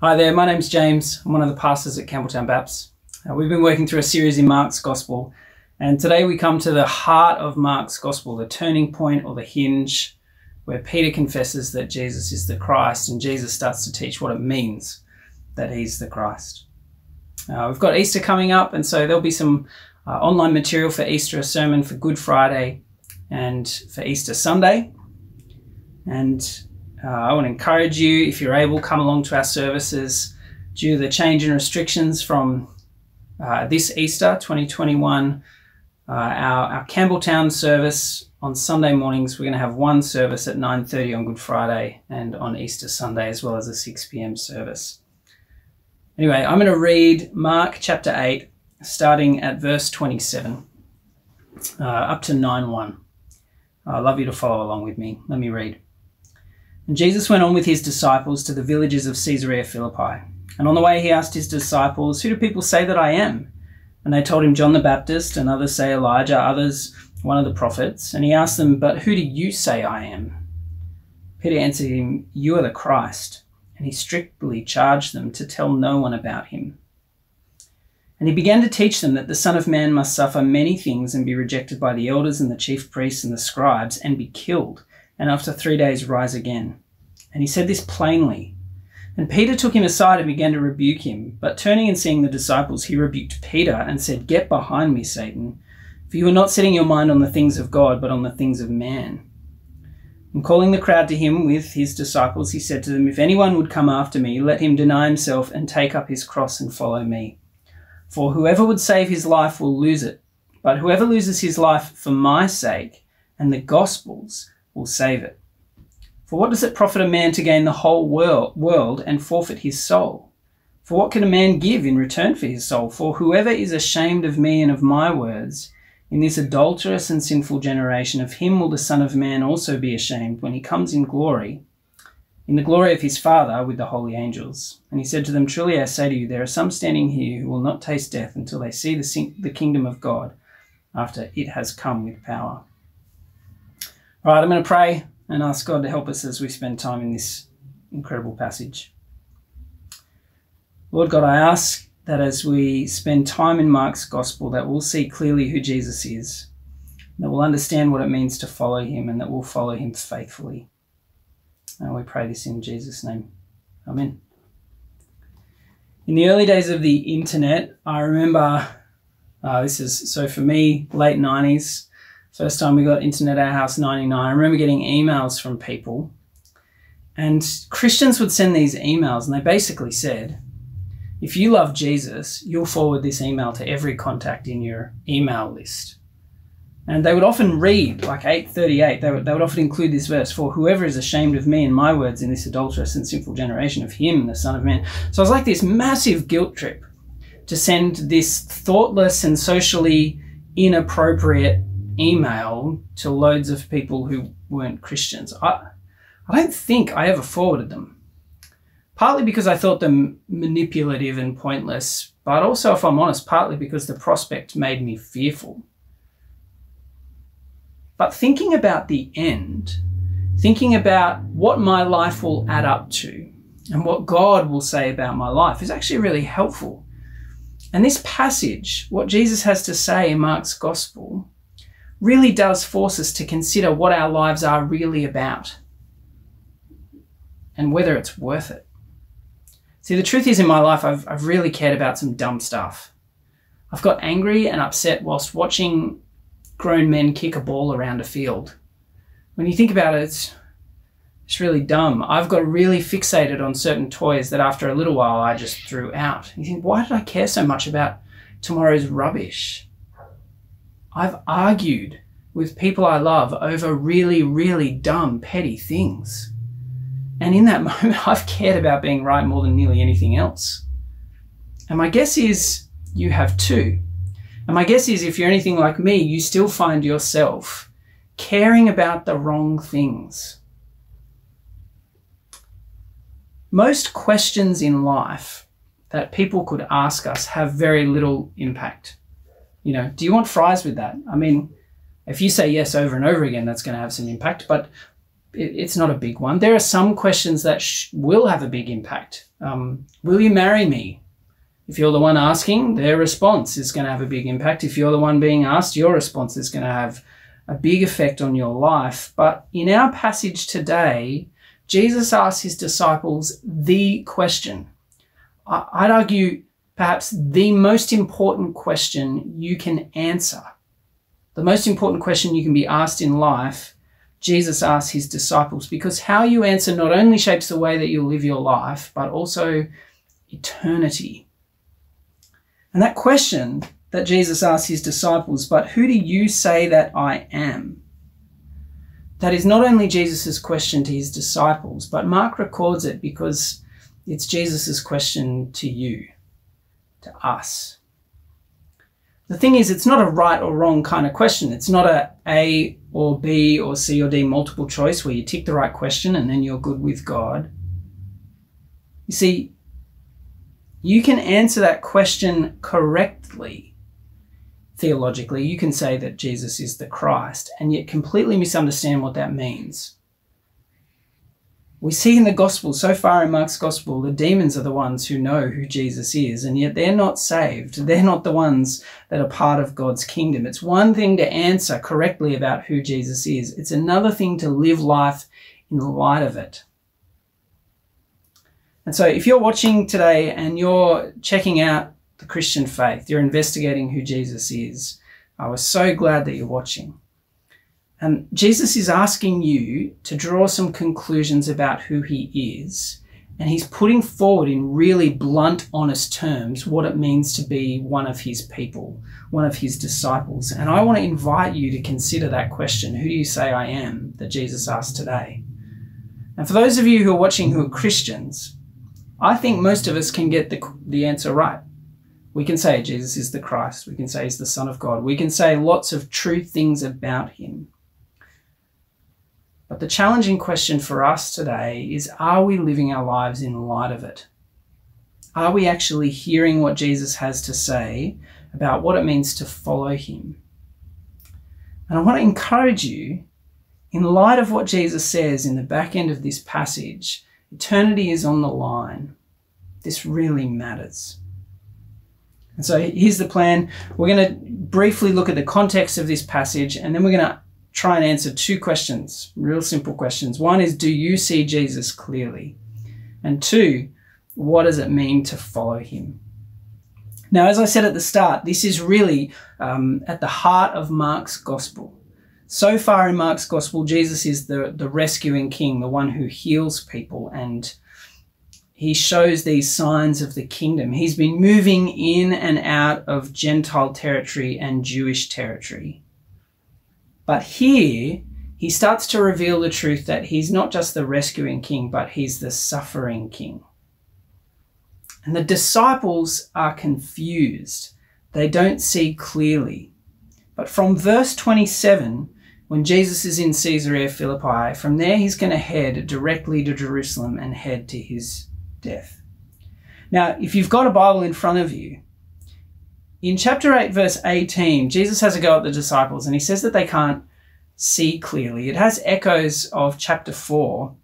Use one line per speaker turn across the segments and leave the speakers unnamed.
Hi there, my name's James. I'm one of the pastors at Campbelltown Baps. Uh, we've been working through a series in Mark's Gospel, and today we come to the heart of Mark's Gospel, the turning point or the hinge, where Peter confesses that Jesus is the Christ, and Jesus starts to teach what it means that he's the Christ. Uh, we've got Easter coming up, and so there'll be some uh, online material for Easter, a sermon for Good Friday, and for Easter Sunday. And uh, I want to encourage you, if you're able, come along to our services due to the change in restrictions from uh, this Easter 2021. Uh, our, our Campbelltown service on Sunday mornings, we're going to have one service at 9.30 on Good Friday and on Easter Sunday, as well as a 6 p.m. service. Anyway, I'm going to read Mark chapter 8, starting at verse 27, uh, up to 9.1. I'd love you to follow along with me. Let me read. And Jesus went on with his disciples to the villages of Caesarea Philippi. And on the way, he asked his disciples, Who do people say that I am? And they told him John the Baptist, and others say Elijah, others one of the prophets. And he asked them, But who do you say I am? Peter answered him, You are the Christ. And he strictly charged them to tell no one about him. And he began to teach them that the Son of Man must suffer many things and be rejected by the elders and the chief priests and the scribes and be killed, and after three days rise again. And he said this plainly. And Peter took him aside and began to rebuke him. But turning and seeing the disciples, he rebuked Peter and said, Get behind me, Satan, for you are not setting your mind on the things of God, but on the things of man. And calling the crowd to him with his disciples, he said to them, If anyone would come after me, let him deny himself and take up his cross and follow me. For whoever would save his life will lose it, but whoever loses his life for my sake and the gospel's will save it. For what does it profit a man to gain the whole world, world and forfeit his soul? For what can a man give in return for his soul? For whoever is ashamed of me and of my words, in this adulterous and sinful generation, of him will the Son of Man also be ashamed when he comes in glory in the glory of his Father with the holy angels. And he said to them, Truly I say to you, there are some standing here who will not taste death until they see the kingdom of God after it has come with power. Right, I'm going to pray and ask God to help us as we spend time in this incredible passage. Lord God, I ask that as we spend time in Mark's gospel, that we'll see clearly who Jesus is, that we'll understand what it means to follow him, and that we'll follow him faithfully. And we pray this in Jesus' name. Amen. In the early days of the internet, I remember uh, this is so for me, late 90s, first time we got internet at our house, 99. I remember getting emails from people, and Christians would send these emails, and they basically said, if you love Jesus, you'll forward this email to every contact in your email list. And they would often read, like 838, they would, they would often include this verse, For whoever is ashamed of me and my words in this adulterous and sinful generation, of him, the Son of Man. So it was like this massive guilt trip to send this thoughtless and socially inappropriate email to loads of people who weren't Christians. I, I don't think I ever forwarded them. Partly because I thought them manipulative and pointless, but also, if I'm honest, partly because the prospect made me fearful. But thinking about the end, thinking about what my life will add up to and what God will say about my life is actually really helpful. And this passage, what Jesus has to say in Mark's gospel, really does force us to consider what our lives are really about and whether it's worth it. See, the truth is, in my life, I've, I've really cared about some dumb stuff. I've got angry and upset whilst watching grown men kick a ball around a field. When you think about it, it's, it's really dumb. I've got really fixated on certain toys that after a little while I just threw out. You think, why did I care so much about tomorrow's rubbish? I've argued with people I love over really, really dumb, petty things. And in that moment, I've cared about being right more than nearly anything else. And my guess is you have too. And my guess is if you're anything like me, you still find yourself caring about the wrong things. Most questions in life that people could ask us have very little impact. You know, do you want fries with that? I mean, if you say yes over and over again, that's going to have some impact. But it, it's not a big one. There are some questions that will have a big impact. Um, will you marry me? If you're the one asking, their response is going to have a big impact. If you're the one being asked, your response is going to have a big effect on your life. But in our passage today, Jesus asks his disciples the question. I'd argue perhaps the most important question you can answer. The most important question you can be asked in life, Jesus asks his disciples, because how you answer not only shapes the way that you live your life, but also eternity. And that question that Jesus asks his disciples, but who do you say that I am? That is not only Jesus' question to his disciples, but Mark records it because it's Jesus' question to you, to us. The thing is, it's not a right or wrong kind of question. It's not a A or B or C or D multiple choice where you tick the right question and then you're good with God. You see, you can answer that question correctly theologically. You can say that Jesus is the Christ and yet completely misunderstand what that means. We see in the gospel, so far in Mark's gospel, the demons are the ones who know who Jesus is, and yet they're not saved. They're not the ones that are part of God's kingdom. It's one thing to answer correctly about who Jesus is, it's another thing to live life in the light of it. And so, if you're watching today and you're checking out the Christian faith, you're investigating who Jesus is, I was so glad that you're watching. And Jesus is asking you to draw some conclusions about who he is. And he's putting forward in really blunt, honest terms what it means to be one of his people, one of his disciples. And I want to invite you to consider that question Who do you say I am? that Jesus asked today. And for those of you who are watching who are Christians, I think most of us can get the, the answer right. We can say Jesus is the Christ. We can say he's the Son of God. We can say lots of true things about him. But the challenging question for us today is are we living our lives in light of it? Are we actually hearing what Jesus has to say about what it means to follow him? And I want to encourage you, in light of what Jesus says in the back end of this passage, Eternity is on the line. This really matters. And so here's the plan. We're going to briefly look at the context of this passage, and then we're going to try and answer two questions, real simple questions. One is, do you see Jesus clearly? And two, what does it mean to follow him? Now, as I said at the start, this is really um, at the heart of Mark's gospel. So far in Mark's gospel, Jesus is the, the rescuing king, the one who heals people, and he shows these signs of the kingdom. He's been moving in and out of Gentile territory and Jewish territory. But here, he starts to reveal the truth that he's not just the rescuing king, but he's the suffering king. And the disciples are confused. They don't see clearly. But from verse 27, when Jesus is in Caesarea Philippi, from there he's going to head directly to Jerusalem and head to his death. Now, if you've got a Bible in front of you, in chapter 8, verse 18, Jesus has a go at the disciples and he says that they can't see clearly. It has echoes of chapter 4,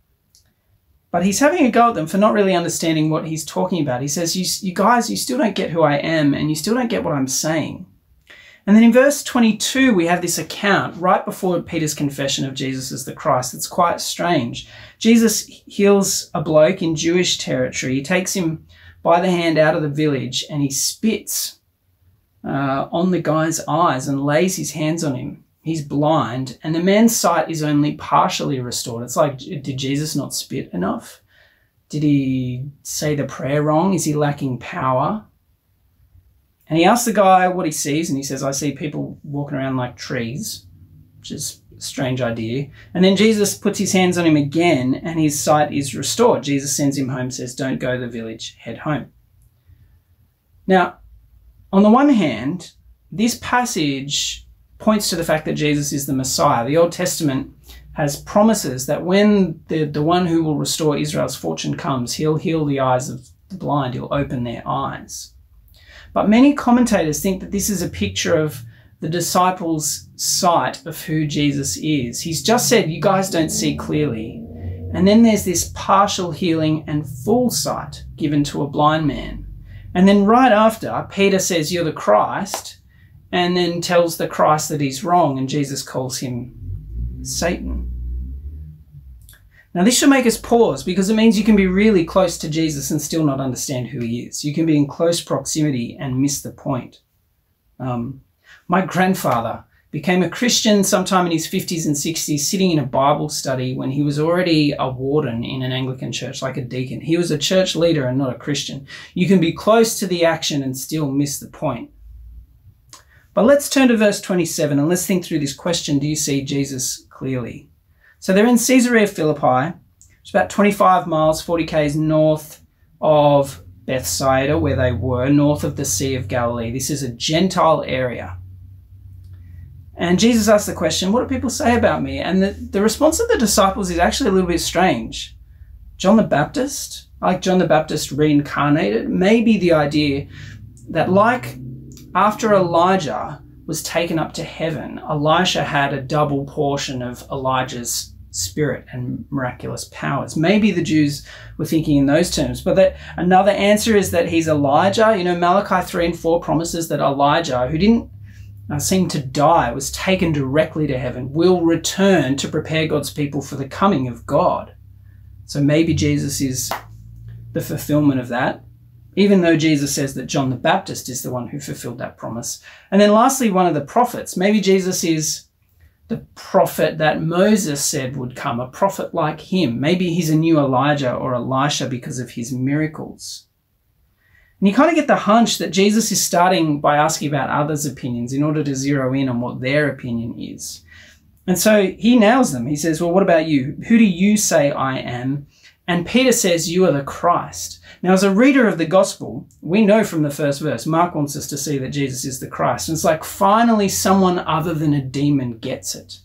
but he's having a go at them for not really understanding what he's talking about. He says, You, you guys, you still don't get who I am and you still don't get what I'm saying. And then in verse 22, we have this account right before Peter's confession of Jesus as the Christ. It's quite strange. Jesus heals a bloke in Jewish territory. He takes him by the hand out of the village and he spits uh, on the guy's eyes and lays his hands on him. He's blind, and the man's sight is only partially restored. It's like, did Jesus not spit enough? Did he say the prayer wrong? Is he lacking power? And he asks the guy what he sees, and he says, I see people walking around like trees, which is a strange idea. And then Jesus puts his hands on him again, and his sight is restored. Jesus sends him home, says, Don't go to the village, head home. Now, on the one hand, this passage points to the fact that Jesus is the Messiah. The Old Testament has promises that when the, the one who will restore Israel's fortune comes, he'll heal the eyes of the blind, he'll open their eyes. But many commentators think that this is a picture of the disciples' sight of who Jesus is. He's just said, You guys don't see clearly. And then there's this partial healing and full sight given to a blind man. And then right after, Peter says, You're the Christ, and then tells the Christ that he's wrong, and Jesus calls him Satan. Now, this should make us pause because it means you can be really close to Jesus and still not understand who he is. You can be in close proximity and miss the point. Um, my grandfather became a Christian sometime in his 50s and 60s, sitting in a Bible study when he was already a warden in an Anglican church, like a deacon. He was a church leader and not a Christian. You can be close to the action and still miss the point. But let's turn to verse 27 and let's think through this question Do you see Jesus clearly? So they're in Caesarea Philippi. It's about 25 miles, 40 k's north of Bethsaida, where they were, north of the Sea of Galilee. This is a Gentile area. And Jesus asked the question, What do people say about me? And the, the response of the disciples is actually a little bit strange. John the Baptist, like John the Baptist reincarnated, maybe the idea that, like after Elijah was taken up to heaven, Elisha had a double portion of Elijah's spirit and miraculous powers. Maybe the Jews were thinking in those terms, but that another answer is that he's Elijah. You know, Malachi 3 and 4 promises that Elijah, who didn't uh, seem to die, was taken directly to heaven, will return to prepare God's people for the coming of God. So maybe Jesus is the fulfillment of that, even though Jesus says that John the Baptist is the one who fulfilled that promise. And then lastly, one of the prophets. Maybe Jesus is the prophet that Moses said would come, a prophet like him. Maybe he's a new Elijah or Elisha because of his miracles. And you kind of get the hunch that Jesus is starting by asking about others' opinions in order to zero in on what their opinion is. And so he nails them. He says, Well, what about you? Who do you say I am? And Peter says, You are the Christ. Now, as a reader of the gospel, we know from the first verse, Mark wants us to see that Jesus is the Christ. And it's like finally someone other than a demon gets it.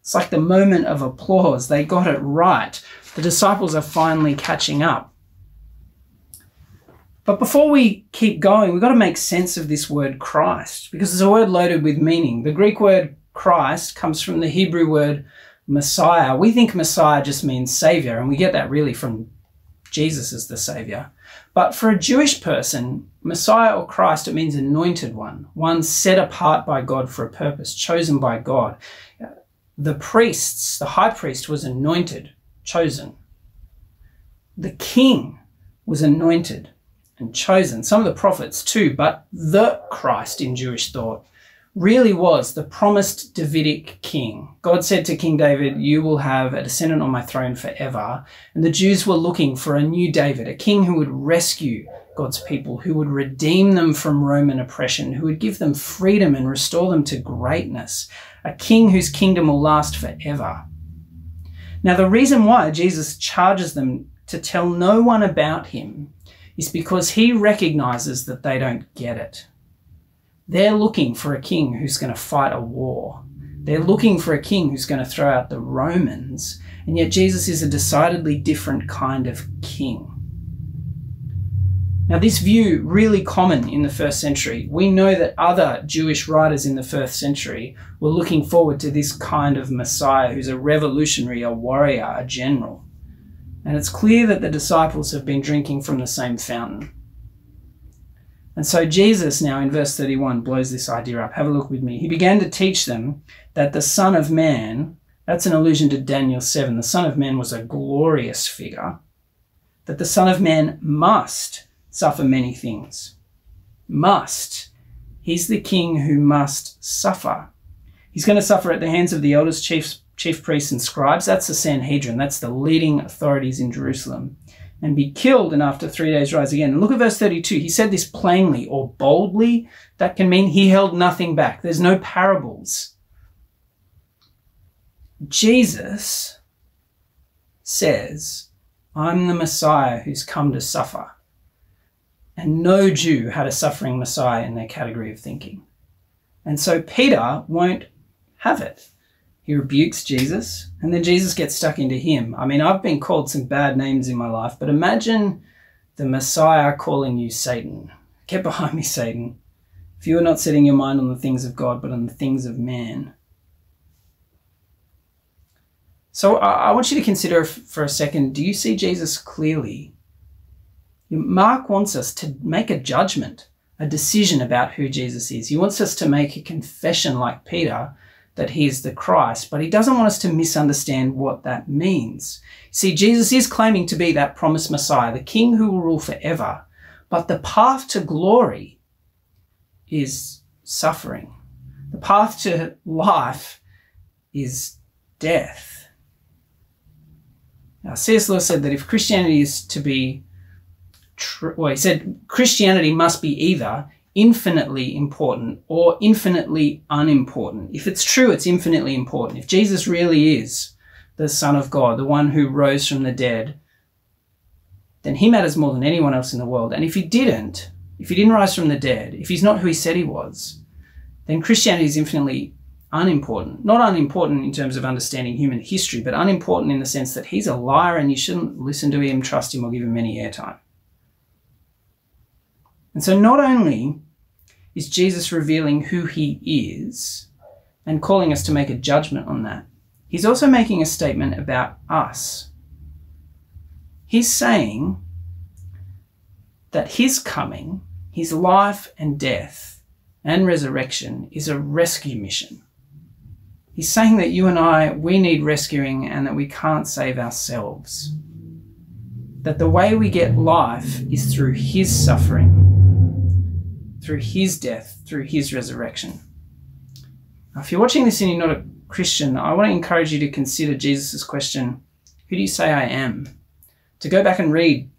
It's like the moment of applause. They got it right. The disciples are finally catching up. But before we keep going, we've got to make sense of this word Christ because it's a word loaded with meaning. The Greek word Christ comes from the Hebrew word Messiah. We think Messiah just means Savior, and we get that really from Jesus is the Savior. But for a Jewish person, Messiah or Christ, it means anointed one, one set apart by God for a purpose, chosen by God. The priests, the high priest was anointed, chosen. The king was anointed and chosen. Some of the prophets too, but the Christ in Jewish thought really was the promised Davidic king. God said to King David, You will have a descendant on my throne forever. And the Jews were looking for a new David, a king who would rescue God's people, who would redeem them from Roman oppression, who would give them freedom and restore them to greatness, a king whose kingdom will last forever. Now, the reason why Jesus charges them to tell no one about him is because he recognizes that they don't get it. They're looking for a king who's going to fight a war. They're looking for a king who's going to throw out the Romans. And yet Jesus is a decidedly different kind of king. Now, this view, really common in the first century, we know that other Jewish writers in the first century were looking forward to this kind of Messiah who's a revolutionary, a warrior, a general. And it's clear that the disciples have been drinking from the same fountain. And so Jesus now in verse 31 blows this idea up. Have a look with me. He began to teach them that the Son of Man, that's an allusion to Daniel 7, the Son of Man was a glorious figure, that the Son of Man must suffer many things. Must. He's the king who must suffer. He's going to suffer at the hands of the elders, chiefs, chief priests, and scribes. That's the Sanhedrin. That's the leading authorities in Jerusalem and be killed and after three days rise again. And look at verse 32. He said this plainly or boldly. That can mean he held nothing back. There's no parables. Jesus says, I'm the Messiah who's come to suffer. And no Jew had a suffering Messiah in their category of thinking. And so Peter won't have it. He rebukes Jesus, and then Jesus gets stuck into him. I mean, I've been called some bad names in my life, but imagine the Messiah calling you Satan. Get behind me, Satan. if you are not setting your mind on the things of God, but on the things of man. So I want you to consider for a second do you see Jesus clearly? Mark wants us to make a judgment, a decision about who Jesus is. He wants us to make a confession, like Peter, that he is the Christ, but he doesn't want us to misunderstand what that means. See, Jesus is claiming to be that promised Messiah, the King who will rule forever, but the path to glory is suffering. The path to life is death. Now, C.S. Lewis said that if Christianity is to be true, well, he said Christianity must be either infinitely important or infinitely unimportant. If it's true, it's infinitely important. If Jesus really is the Son of God, the one who rose from the dead, then he matters more than anyone else in the world. And if he didn't, if he didn't rise from the dead, if he's not who he said he was, then Christianity is infinitely unimportant. Not unimportant in terms of understanding human history, but unimportant in the sense that he's a liar and you shouldn't listen to him, trust him, or give him any airtime. And so not only is Jesus revealing who he is and calling us to make a judgment on that, he's also making a statement about us. He's saying that his coming, his life and death and resurrection is a rescue mission. He's saying that you and I, we need rescuing and that we can't save ourselves. That the way we get life is through his suffering, through his death, through his resurrection. Now, if you're watching this and you're not a Christian, I want to encourage you to consider Jesus' question Who do you say I am? To go back and read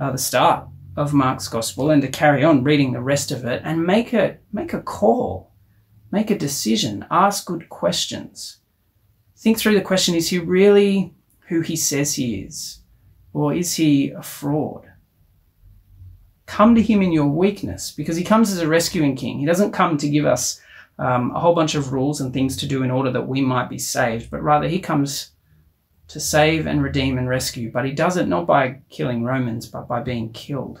uh, the start of Mark's gospel and to carry on reading the rest of it and make a make a call, make a decision, ask good questions. Think through the question is he really who he says he is? Or is he a fraud? Come to him in your weakness because he comes as a rescuing king. He doesn't come to give us um, a whole bunch of rules and things to do in order that we might be saved, but rather he comes to save and redeem and rescue. But he does it not by killing Romans, but by being killed.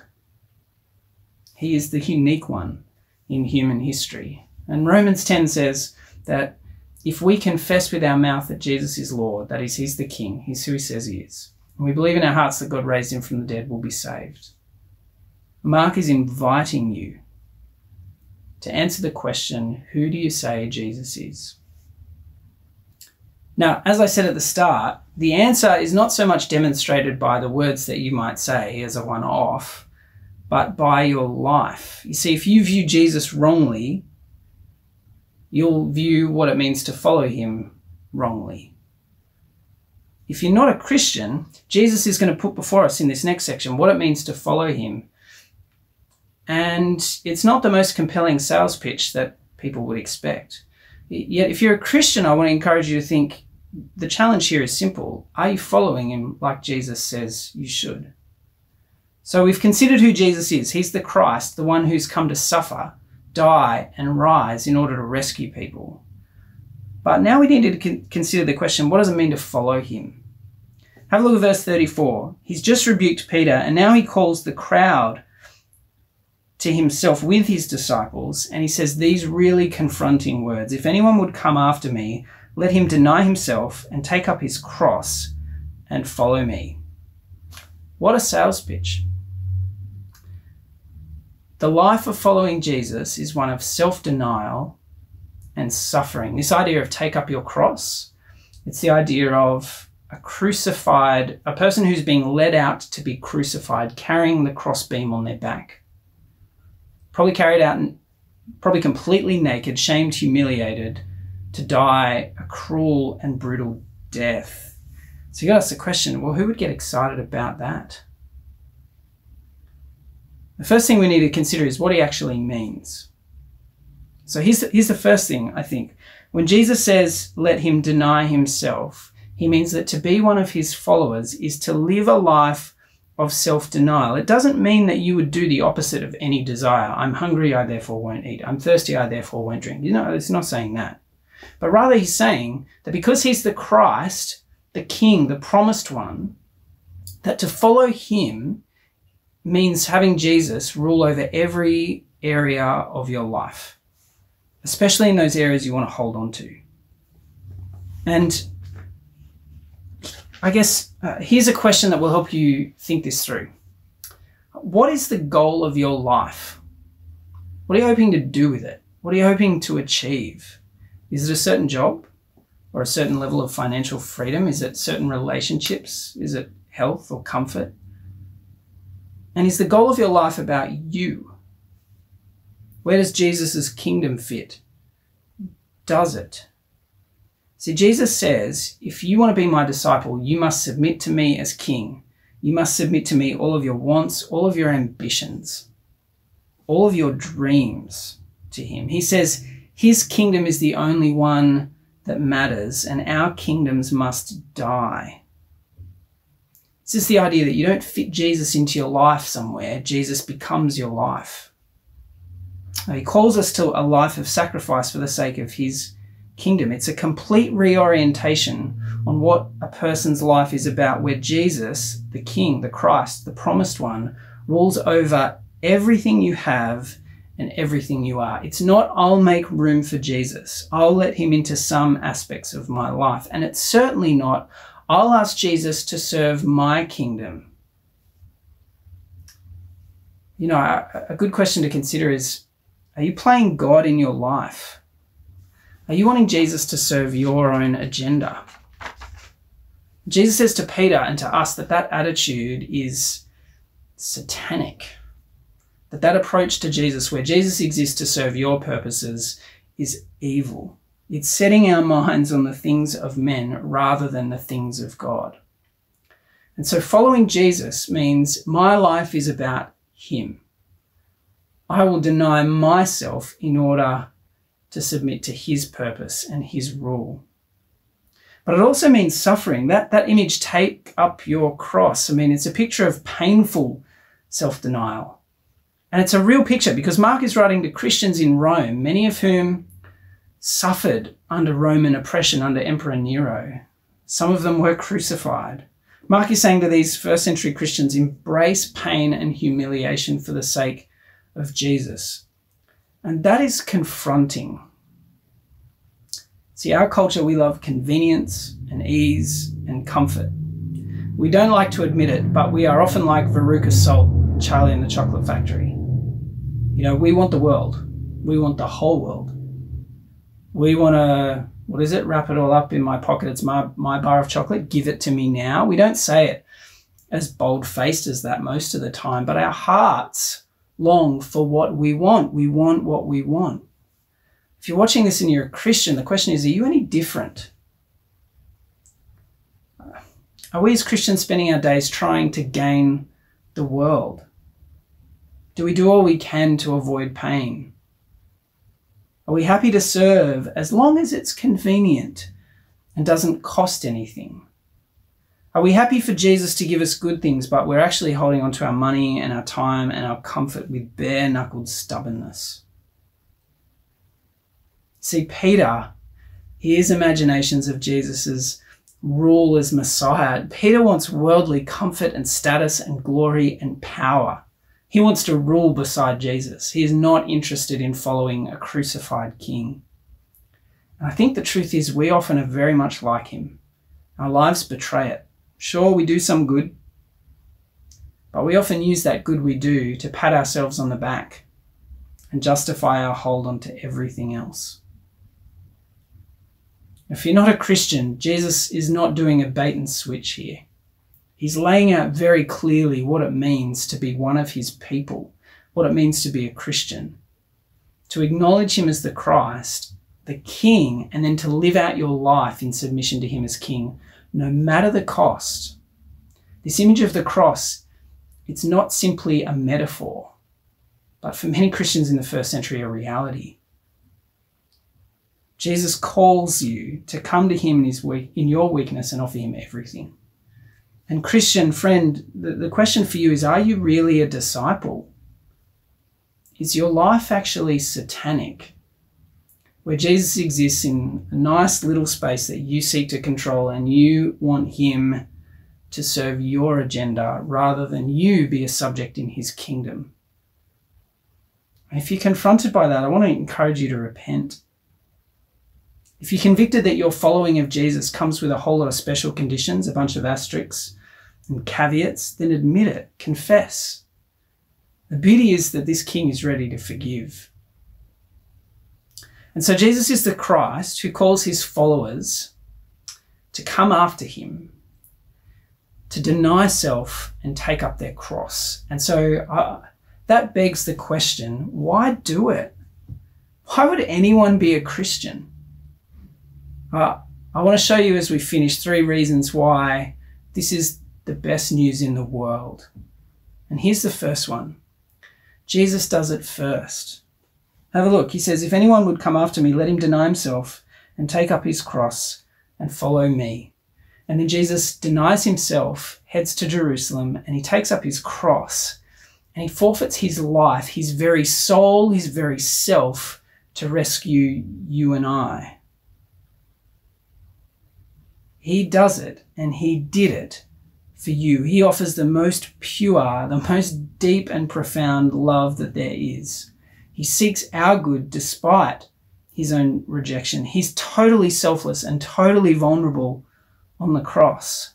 He is the unique one in human history. And Romans 10 says that if we confess with our mouth that Jesus is Lord, that is, he's the King, he's who he says he is, and we believe in our hearts that God raised him from the dead, we'll be saved. Mark is inviting you to answer the question who do you say Jesus is? Now, as I said at the start, the answer is not so much demonstrated by the words that you might say as a one off, but by your life. You see, if you view Jesus wrongly, you'll view what it means to follow him wrongly. If you're not a Christian, Jesus is going to put before us in this next section what it means to follow him. And it's not the most compelling sales pitch that people would expect. Yet, if you're a Christian, I want to encourage you to think the challenge here is simple. Are you following him like Jesus says you should? So we've considered who Jesus is. He's the Christ, the one who's come to suffer, die, and rise in order to rescue people. But now we need to consider the question what does it mean to follow him? Have a look at verse 34. He's just rebuked Peter, and now he calls the crowd to himself with his disciples, and he says these really confronting words If anyone would come after me, let him deny himself and take up his cross and follow me. What a sales pitch. The life of following Jesus is one of self denial and suffering. This idea of take up your cross, it's the idea of a crucified, a person who's being led out to be crucified, carrying the crossbeam on their back. Probably carried out, probably completely naked, shamed, humiliated, to die a cruel and brutal death. So you got to ask the question well, who would get excited about that? The first thing we need to consider is what he actually means. So here's the, here's the first thing I think. When Jesus says, let him deny himself, he means that to be one of his followers is to live a life of self denial. It doesn't mean that you would do the opposite of any desire. I'm hungry, I therefore won't eat. I'm thirsty, I therefore won't drink. You know, it's not saying that. But rather, he's saying that because he's the Christ, the King, the promised one, that to follow him means having Jesus rule over every area of your life, especially in those areas you want to hold on to. And I guess uh, here's a question that will help you think this through. What is the goal of your life? What are you hoping to do with it? What are you hoping to achieve? Is it a certain job or a certain level of financial freedom? Is it certain relationships? Is it health or comfort? And is the goal of your life about you? Where does Jesus' kingdom fit? Does it? See, Jesus says, if you want to be my disciple, you must submit to me as king. You must submit to me all of your wants, all of your ambitions, all of your dreams to him. He says his kingdom is the only one that matters, and our kingdoms must die. It's just the idea that you don't fit Jesus into your life somewhere, Jesus becomes your life. He calls us to a life of sacrifice for the sake of his kingdom. It's a complete reorientation on what a person's life is about, where Jesus, the King, the Christ, the promised one, rules over everything you have and everything you are. It's not, I'll make room for Jesus. I'll let him into some aspects of my life. And it's certainly not, I'll ask Jesus to serve my kingdom. You know, a, good question to consider is are you playing God in your life? Are you wanting Jesus to serve your own agenda? Jesus says to Peter and to us that that attitude is satanic. That that approach to Jesus, where Jesus exists to serve your purposes, is evil. It's setting our minds on the things of men rather than the things of God. And so following Jesus means my life is about Him. I will deny myself in order to submit to his purpose and his rule. But it also means suffering. That, that image, take up your cross. I mean, it's a picture of painful self denial. And it's a real picture because Mark is writing to Christians in Rome, many of whom suffered under Roman oppression under Emperor Nero. Some of them were crucified. Mark is saying to these first century Christians, embrace pain and humiliation for the sake of Jesus. And that is confronting. See, our culture, we love convenience and ease and comfort. We don't like to admit it, but we are often like Veruca Salt, Charlie in the Chocolate Factory. You know, we want the world. We want the whole world. We want to, what is it, wrap it all up in my pocket. It's my, my bar of chocolate. Give it to me now. We don't say it as bold faced as that most of the time, but our hearts long for what we want. We want what we want. If you're watching this and you're a Christian, the question is, are you any different? Are we as Christians spending our days trying to gain the world? Do we do all we can to avoid pain? Are we happy to serve as long as it's convenient and doesn't cost anything? Are we happy for Jesus to give us good things, but we're actually holding on to our money and our time and our comfort with bare knuckled stubbornness? See, Peter, his imaginations of Jesus's rule as Messiah. Peter wants worldly comfort and status and glory and power. He wants to rule beside Jesus. He is not interested in following a crucified king. And I think the truth is, we often are very much like him. Our lives betray it. Sure, we do some good, but we often use that good we do to pat ourselves on the back and justify our hold on to everything else. If you're not a Christian, Jesus is not doing a bait and switch here. He's laying out very clearly what it means to be one of his people, what it means to be a Christian. To acknowledge him as the Christ, the King, and then to live out your life in submission to him as King no matter the cost. This image of the cross, it's not simply a metaphor, but for many Christians in the first century, a reality. Jesus calls you to come to him in, his in your weakness and offer him everything. And Christian friend, the, the question for you is, are you really a disciple? Is your life actually satanic? Where Jesus exists in a nice little space that you seek to control and you want him to serve your agenda rather than you be a subject in his kingdom. If you're confronted by that, I want to encourage you to repent. If you're convicted that your following of Jesus comes with a whole lot of special conditions, a bunch of asterisks and caveats, then admit it, confess. The beauty is that this king is ready to forgive. And so Jesus is the Christ who calls his followers to come after him, to deny self and take up their cross. And so uh, that begs the question why do it? Why would anyone be a Christian? Uh, I want to show you as we finish three reasons why this is the best news in the world. And here's the first one Jesus does it first. Have a look. He says, If anyone would come after me, let him deny himself and take up his cross and follow me. And then Jesus denies himself, heads to Jerusalem, and he takes up his cross and he forfeits his life, his very soul, his very self, to rescue you and I. He does it, and he did it for you. He offers the most pure, the most deep and profound love that there is. He seeks our good despite his own rejection. He's totally selfless and totally vulnerable on the cross.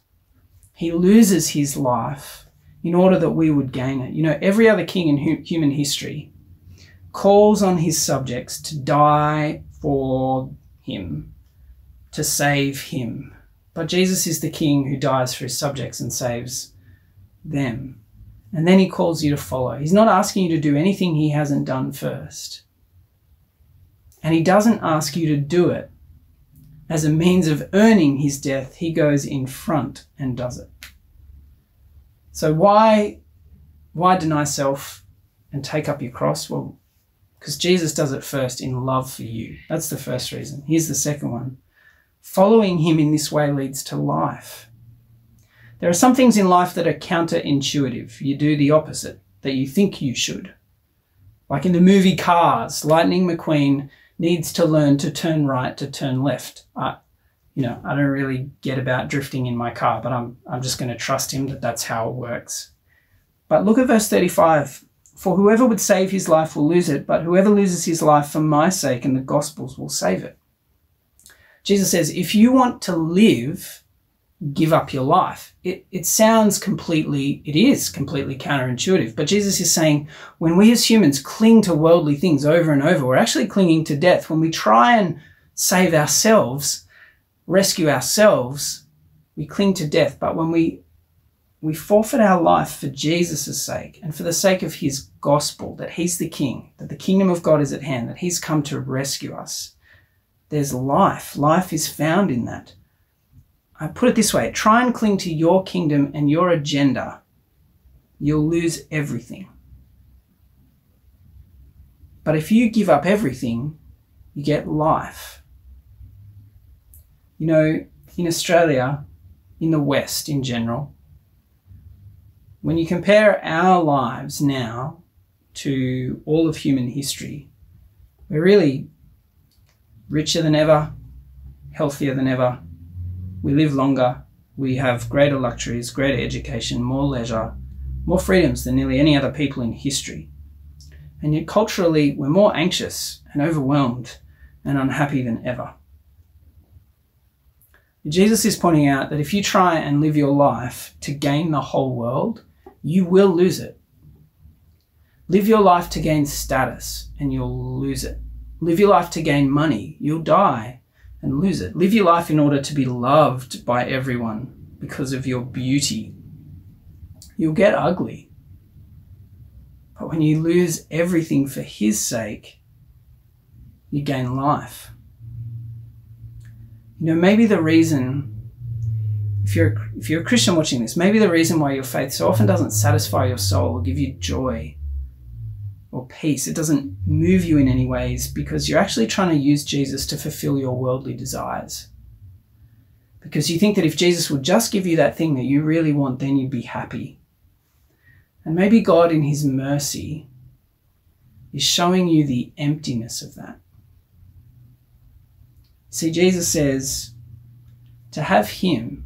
He loses his life in order that we would gain it. You know, every other king in human history calls on his subjects to die for him, to save him. But Jesus is the king who dies for his subjects and saves them. And then he calls you to follow. He's not asking you to do anything he hasn't done first. And he doesn't ask you to do it as a means of earning his death. He goes in front and does it. So why why deny self and take up your cross? Well, because Jesus does it first in love for you. That's the first reason. Here's the second one. Following him in this way leads to life. There are some things in life that are counterintuitive. You do the opposite that you think you should. Like in the movie Cars, Lightning McQueen needs to learn to turn right to turn left. I, you know, I don't really get about drifting in my car, but I'm, I'm just going to trust him that that's how it works. But look at verse 35. For whoever would save his life will lose it, but whoever loses his life for my sake and the gospel's will save it. Jesus says, if you want to live, give up your life. It, it sounds completely, it is completely counterintuitive. But Jesus is saying when we as humans cling to worldly things over and over, we're actually clinging to death. When we try and save ourselves, rescue ourselves, we cling to death. But when we we forfeit our life for Jesus' sake and for the sake of his gospel, that he's the king, that the kingdom of God is at hand, that he's come to rescue us. There's life. Life is found in that. I put it this way try and cling to your kingdom and your agenda, you'll lose everything. But if you give up everything, you get life. You know, in Australia, in the West in general, when you compare our lives now to all of human history, we're really richer than ever, healthier than ever, we live longer, we have greater luxuries, greater education, more leisure, more freedoms than nearly any other people in history. And yet, culturally, we're more anxious and overwhelmed and unhappy than ever. Jesus is pointing out that if you try and live your life to gain the whole world, you will lose it. Live your life to gain status and you'll lose it. Live your life to gain money, you'll die and lose it. Live your life in order to be loved by everyone because of your beauty. You'll get ugly. But when you lose everything for His sake, you gain life. You know, maybe the reason, if you're, if you're a Christian watching this, maybe the reason why your faith so often doesn't satisfy your soul or give you joy or peace. It doesn't move you in any ways because you're actually trying to use Jesus to fulfill your worldly desires. Because you think that if Jesus would just give you that thing that you really want, then you'd be happy. And maybe God, in His mercy, is showing you the emptiness of that. See, Jesus says to have Him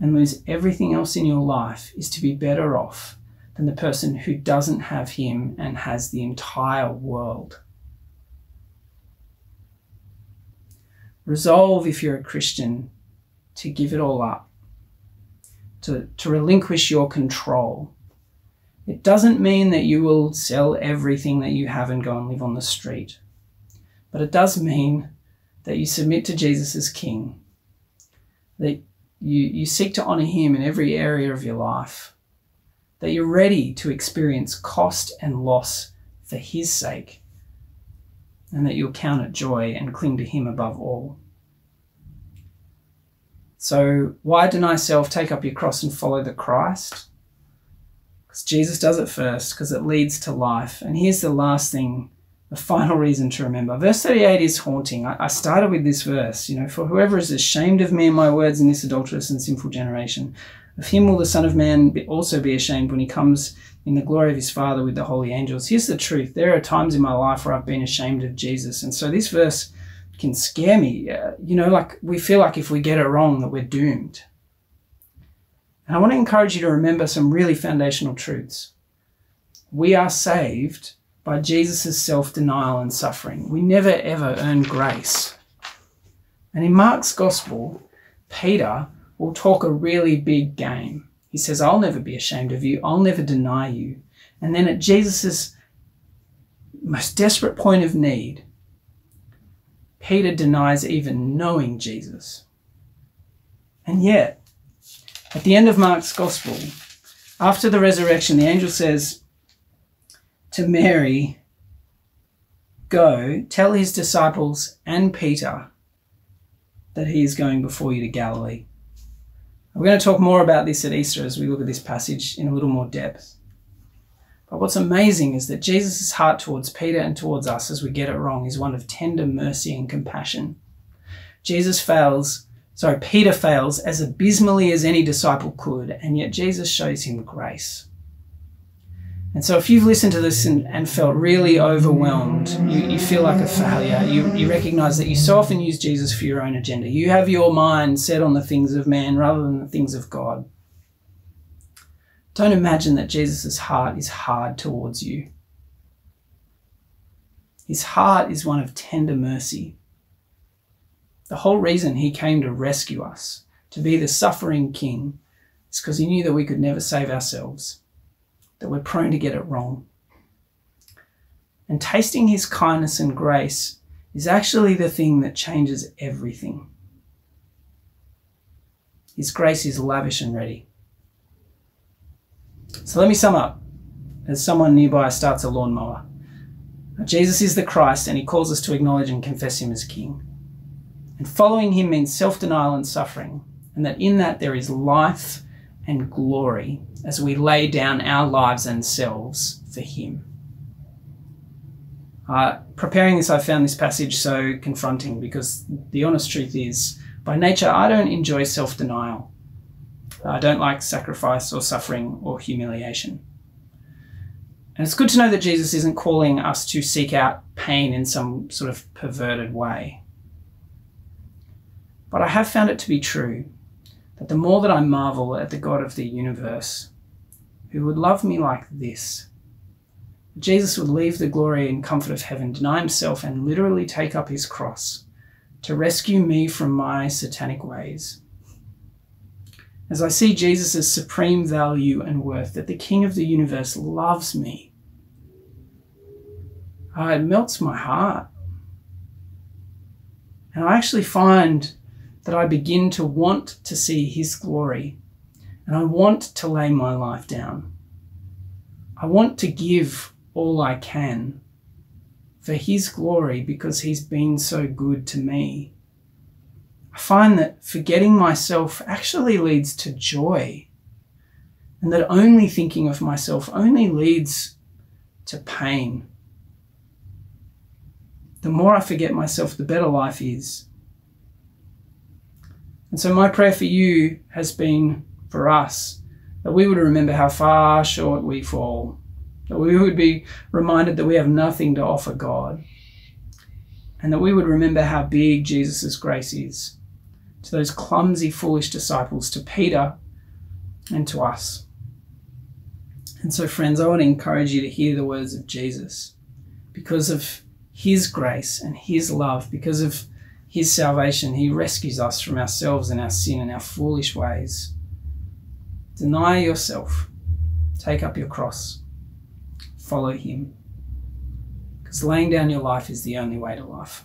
and lose everything else in your life is to be better off than the person who doesn't have him and has the entire world. Resolve, if you're a Christian, to give it all up, to, to relinquish your control. It doesn't mean that you will sell everything that you have and go and live on the street, but it does mean that you submit to Jesus as King, that you, you seek to honor Him in every area of your life, that you're ready to experience cost and loss for His sake, and that you'll count it joy and cling to Him above all. So, why deny self, take up your cross, and follow the Christ? Because Jesus does it first, because it leads to life. And here's the last thing the final reason to remember. Verse 38 is haunting. I, I started with this verse, you know, for whoever is ashamed of me and my words in this adulterous and sinful generation, of him will the Son of Man also be ashamed when he comes in the glory of his Father with the holy angels. Here's the truth. There are times in my life where I've been ashamed of Jesus. And so this verse can scare me. Uh, you know, like we feel like if we get it wrong that we're doomed. And I want to encourage you to remember some really foundational truths. We are saved by Jesus' self denial and suffering. We never ever earn grace. And in Mark's gospel, Peter will talk a really big game. He says, I'll never be ashamed of you, I'll never deny you. And then at Jesus' most desperate point of need, Peter denies even knowing Jesus. And yet, at the end of Mark's gospel, after the resurrection, the angel says, to Mary, Go, tell his disciples and Peter that he is going before you to Galilee. We're going to talk more about this at Easter as we look at this passage in a little more depth. But what's amazing is that Jesus' heart towards Peter and towards us as we get it wrong is one of tender mercy and compassion. Jesus fails, sorry, Peter fails as abysmally as any disciple could, and yet Jesus shows him grace. And so, if you've listened to this and, and felt really overwhelmed, you, you feel like a failure, you, you recognize that you so often use Jesus for your own agenda. You have your mind set on the things of man rather than the things of God. Don't imagine that Jesus' heart is hard towards you. His heart is one of tender mercy. The whole reason he came to rescue us, to be the suffering king, is because he knew that we could never save ourselves that we're prone to get it wrong. And tasting his kindness and grace is actually the thing that changes everything. His grace is lavish and ready. So let me sum up as someone nearby starts a lawnmower. Jesus is the Christ and he calls us to acknowledge and confess him as King. And following him means self denial and suffering, and that in that there is life and glory as we lay down our lives and selves for Him. Uh, preparing this, I found this passage so confronting because the honest truth is, by nature, I don't enjoy self denial. I don't like sacrifice or suffering or humiliation. And it's good to know that Jesus isn't calling us to seek out pain in some sort of perverted way. But I have found it to be true that the more that I marvel at the God of the universe, who would love me like this, Jesus would leave the glory and comfort of heaven, deny himself, and literally take up his cross to rescue me from my satanic ways. As I see Jesus' supreme value and worth, that the King of the universe loves me, uh, it melts my heart. And I actually find that I begin to want to see His glory and I want to lay my life down. I want to give all I can for His glory because He's been so good to me. I find that forgetting myself actually leads to joy, and that only thinking of myself only leads to pain. The more I forget myself, the better life is. And so, my prayer for you has been for us that we would remember how far short we fall, that we would be reminded that we have nothing to offer God, and that we would remember how big Jesus' grace is to those clumsy, foolish disciples, to Peter, and to us. And so, friends, I want to encourage you to hear the words of Jesus because of his grace and his love, because of his salvation, he rescues us from ourselves and our sin and our foolish ways. Deny yourself, take up your cross, follow him. Because laying down your life is the only way to life.